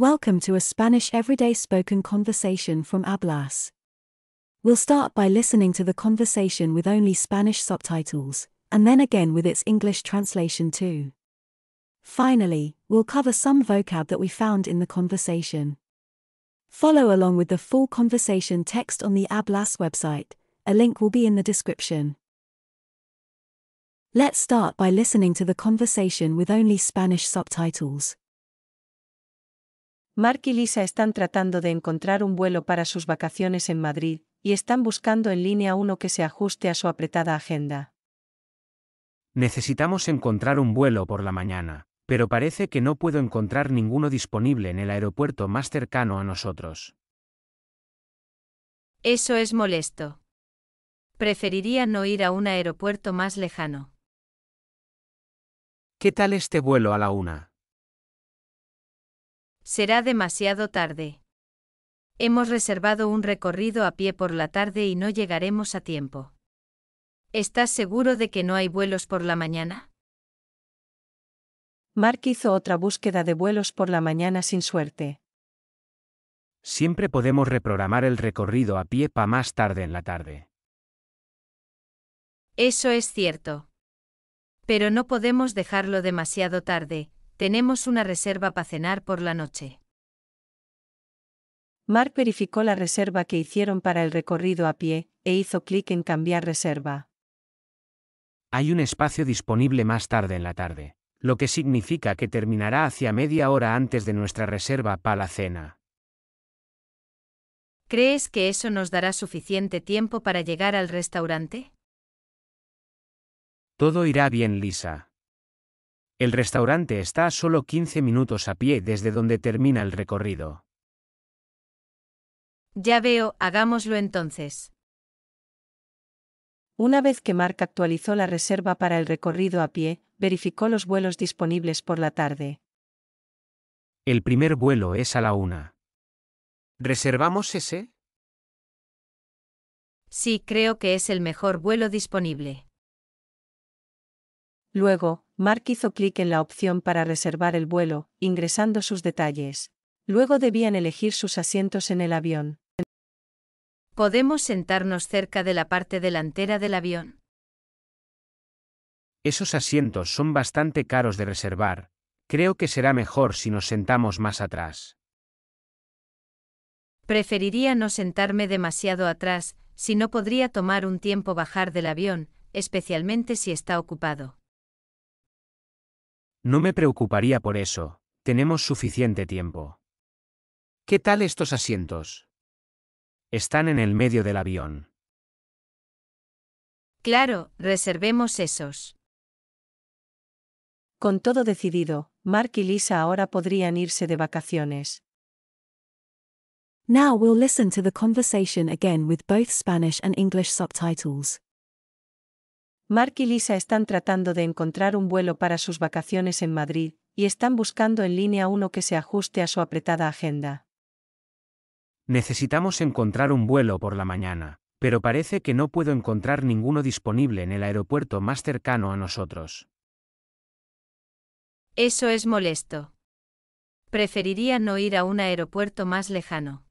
Welcome to a Spanish everyday spoken conversation from Hablas. We'll start by listening to the conversation with only Spanish subtitles, and then again with its English translation too. Finally, we'll cover some vocab that we found in the conversation. Follow along with the full conversation text on the Ablas website, a link will be in the description. Let's start by listening to the conversation with only Spanish subtitles. Mark y Lisa están tratando de encontrar un vuelo para sus vacaciones en Madrid, y están buscando en línea uno que se ajuste a su apretada agenda. Necesitamos encontrar un vuelo por la mañana, pero parece que no puedo encontrar ninguno disponible en el aeropuerto más cercano a nosotros. Eso es molesto. Preferiría no ir a un aeropuerto más lejano. ¿Qué tal este vuelo a la una? Será demasiado tarde. Hemos reservado un recorrido a pie por la tarde y no llegaremos a tiempo. ¿Estás seguro de que no hay vuelos por la mañana? Mark hizo otra búsqueda de vuelos por la mañana sin suerte. Siempre podemos reprogramar el recorrido a pie para más tarde en la tarde. Eso es cierto. Pero no podemos dejarlo demasiado tarde, tenemos una reserva para cenar por la noche. Mark verificó la reserva que hicieron para el recorrido a pie, e hizo clic en cambiar reserva. Hay un espacio disponible más tarde en la tarde, lo que significa que terminará hacia media hora antes de nuestra reserva para la cena. ¿Crees que eso nos dará suficiente tiempo para llegar al restaurante? Todo irá bien, Lisa. El restaurante está a solo 15 minutos a pie desde donde termina el recorrido. Ya veo, hagámoslo entonces. Una vez que Mark actualizó la reserva para el recorrido a pie, verificó los vuelos disponibles por la tarde. El primer vuelo es a la una. ¿Reservamos ese? Sí, creo que es el mejor vuelo disponible. Luego, Mark hizo clic en la opción para reservar el vuelo, ingresando sus detalles. Luego debían elegir sus asientos en el avión. ¿Podemos sentarnos cerca de la parte delantera del avión? Esos asientos son bastante caros de reservar. Creo que será mejor si nos sentamos más atrás. Preferiría no sentarme demasiado atrás, si no podría tomar un tiempo bajar del avión, especialmente si está ocupado. No me preocuparía por eso, tenemos suficiente tiempo. ¿Qué tal estos asientos? Están en el medio del avión. Claro, reservemos esos. Con todo decidido, Mark y Lisa ahora podrían irse de vacaciones. Now we'll listen to the conversation again with both Spanish and English subtitles. Mark y Lisa están tratando de encontrar un vuelo para sus vacaciones en Madrid, y están buscando en línea uno que se ajuste a su apretada agenda. Necesitamos encontrar un vuelo por la mañana, pero parece que no puedo encontrar ninguno disponible en el aeropuerto más cercano a nosotros. Eso es molesto. Preferiría no ir a un aeropuerto más lejano.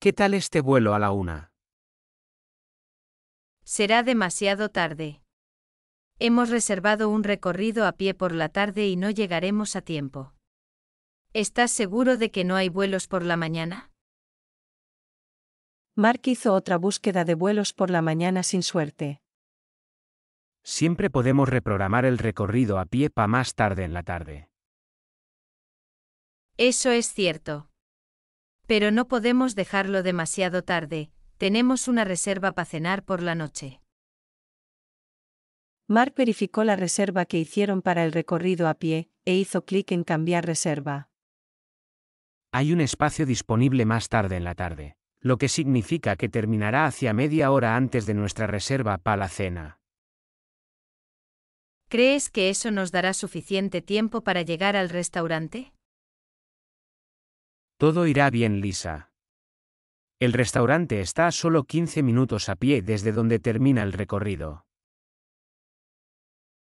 ¿Qué tal este vuelo a la una? Será demasiado tarde. Hemos reservado un recorrido a pie por la tarde y no llegaremos a tiempo. ¿Estás seguro de que no hay vuelos por la mañana? Mark hizo otra búsqueda de vuelos por la mañana sin suerte. Siempre podemos reprogramar el recorrido a pie para más tarde en la tarde. Eso es cierto. Pero no podemos dejarlo demasiado tarde, tenemos una reserva para cenar por la noche. Mark verificó la reserva que hicieron para el recorrido a pie, e hizo clic en cambiar reserva. Hay un espacio disponible más tarde en la tarde, lo que significa que terminará hacia media hora antes de nuestra reserva para la cena. ¿Crees que eso nos dará suficiente tiempo para llegar al restaurante? Todo irá bien, Lisa. El restaurante está a solo 15 minutos a pie desde donde termina el recorrido.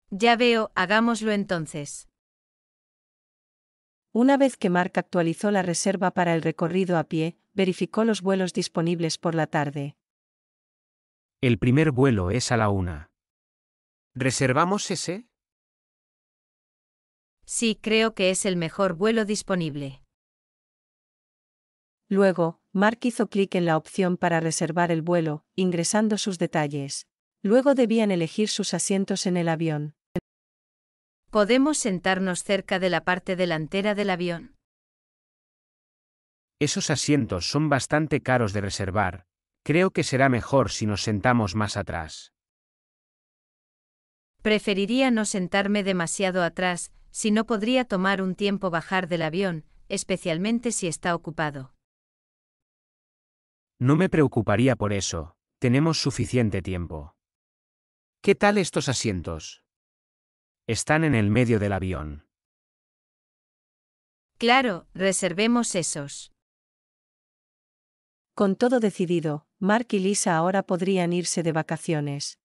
Ya veo, hagámoslo entonces. Una vez que Mark actualizó la reserva para el recorrido a pie, verificó los vuelos disponibles por la tarde. El primer vuelo es a la una. ¿Reservamos ese? Sí, creo que es el mejor vuelo disponible. Luego, Mark hizo clic en la opción para reservar el vuelo, ingresando sus detalles. Luego debían elegir sus asientos en el avión. ¿Podemos sentarnos cerca de la parte delantera del avión? Esos asientos son bastante caros de reservar. Creo que será mejor si nos sentamos más atrás. Preferiría no sentarme demasiado atrás, si no podría tomar un tiempo bajar del avión, especialmente si está ocupado. No me preocuparía por eso, tenemos suficiente tiempo. ¿Qué tal estos asientos? Están en el medio del avión. Claro, reservemos esos. Con todo decidido, Mark y Lisa ahora podrían irse de vacaciones.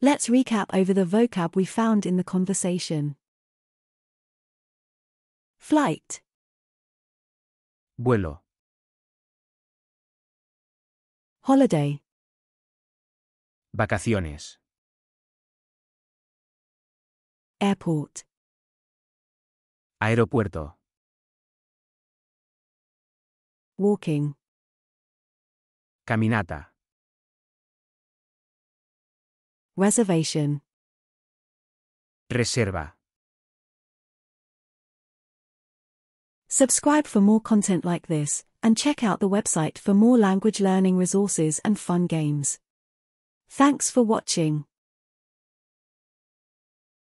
Let's recap over the vocab we found in the conversation. Flight, Vuelo, holiday, vacaciones, airport, aeropuerto, walking, caminata, reservation. reserva. Subscribe for more content like this, and check out the website for more language learning resources and fun games. Thanks for watching.